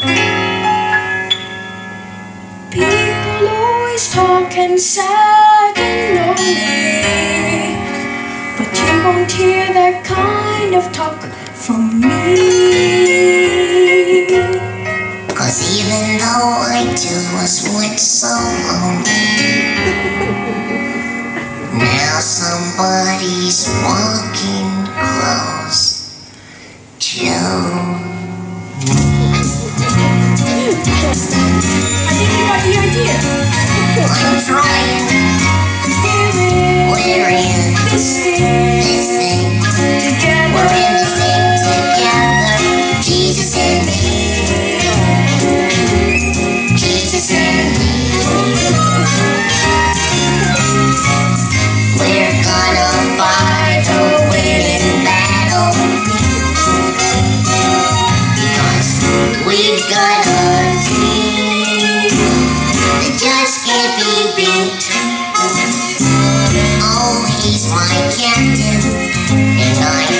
People always talk and sad and lonely But you won't hear that kind of talk from me. Cause even though I too was once so lonely Now somebody's walking close to Thank you. feet. Oh, he's my captain, and I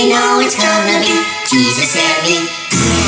you know it's gonna be Jesus and me.